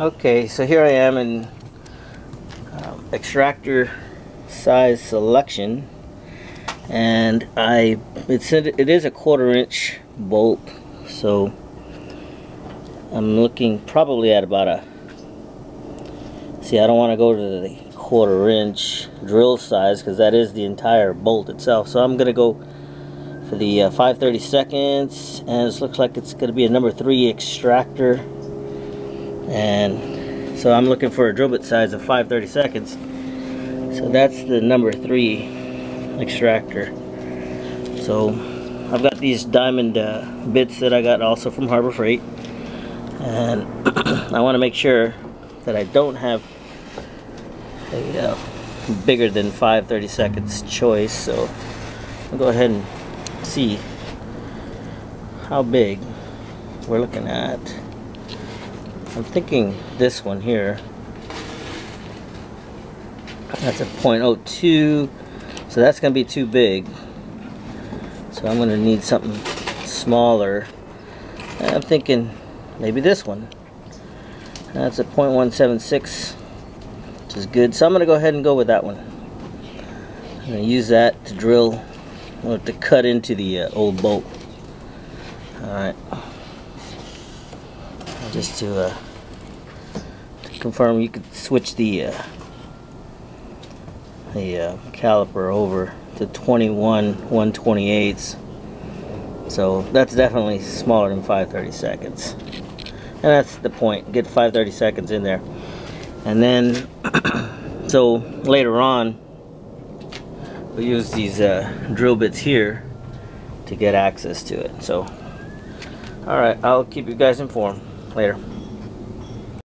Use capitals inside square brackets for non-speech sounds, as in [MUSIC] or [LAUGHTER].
Okay, so here I am in um, extractor size selection and I it's it is a quarter inch bolt so I'm looking probably at about a see I don't want to go to the quarter inch drill size because that is the entire bolt itself so I'm gonna go for the uh, 530 seconds and it looks like it's gonna be a number three extractor and so I'm looking for a drill bit size of 530 seconds. So that's the number three extractor. So I've got these diamond uh, bits that I got also from Harbor Freight. And [CLEARS THROAT] I want to make sure that I don't have a uh, bigger than 530 seconds choice. So I'll go ahead and see how big we're looking at I'm thinking this one here. That's a. 0.02 so that's gonna be too big. So I'm gonna need something smaller. I'm thinking maybe this one. That's a 0.176 which is good. So I'm gonna go ahead and go with that one. I'm gonna use that to drill or to cut into the uh, old bolt. Alright just to, uh, to confirm you could switch the uh, the uh, caliper over to 21 128 so that's definitely smaller than 530 seconds. And that's the point get 530 seconds in there. And then [CLEARS THROAT] so later on we use these uh, drill bits here to get access to it. So all right I'll keep you guys informed later